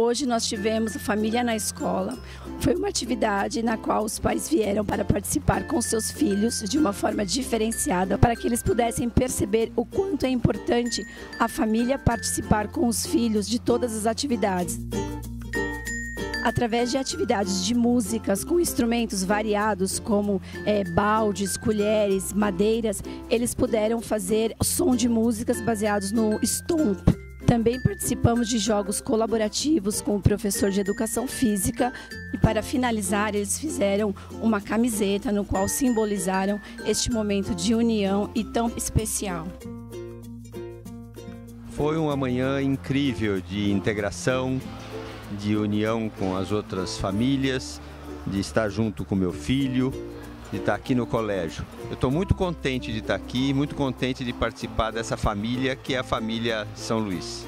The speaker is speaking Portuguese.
Hoje nós tivemos a Família na Escola. Foi uma atividade na qual os pais vieram para participar com seus filhos de uma forma diferenciada, para que eles pudessem perceber o quanto é importante a família participar com os filhos de todas as atividades através de atividades de músicas com instrumentos variados, como é, baldes, colheres, madeiras, eles puderam fazer som de músicas baseados no stomp. Também participamos de jogos colaborativos com o professor de educação física e para finalizar eles fizeram uma camiseta no qual simbolizaram este momento de união e tão especial. Foi uma manhã incrível de integração, de união com as outras famílias, de estar junto com meu filho, de estar aqui no colégio. Eu estou muito contente de estar aqui, muito contente de participar dessa família que é a família São Luís.